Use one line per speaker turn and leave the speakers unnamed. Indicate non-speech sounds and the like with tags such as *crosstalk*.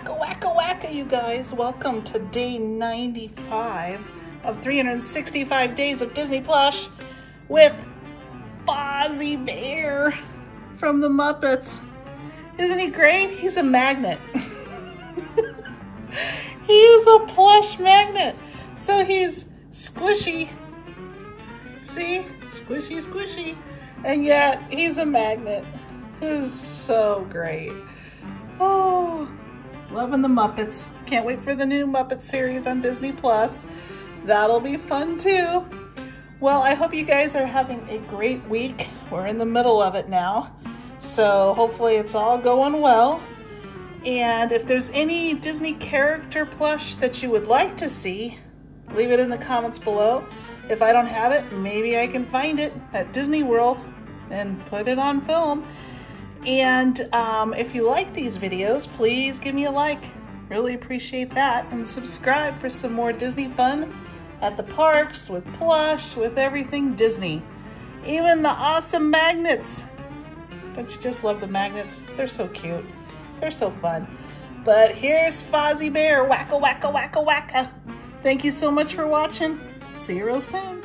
Wacka, wacka, wacka, you guys. Welcome to day 95 of 365 days of Disney Plush with Fozzie Bear from the Muppets. Isn't he great? He's a magnet. *laughs* he is a plush magnet. So he's squishy. See? Squishy, squishy. And yet he's a magnet. He's so great. Oh, loving the Muppets. Can't wait for the new Muppet series on Disney Plus. That'll be fun too. Well, I hope you guys are having a great week. We're in the middle of it now. So hopefully it's all going well. And if there's any Disney character plush that you would like to see, leave it in the comments below. If I don't have it, maybe I can find it at Disney World and put it on film. And um, if you like these videos, please give me a like. Really appreciate that. And subscribe for some more Disney fun at the parks, with plush, with everything Disney. Even the awesome magnets. Don't you just love the magnets? They're so cute. They're so fun. But here's Fozzie Bear. Wacka, wacka, wacka, wacka. Thank you so much for watching. See you real soon.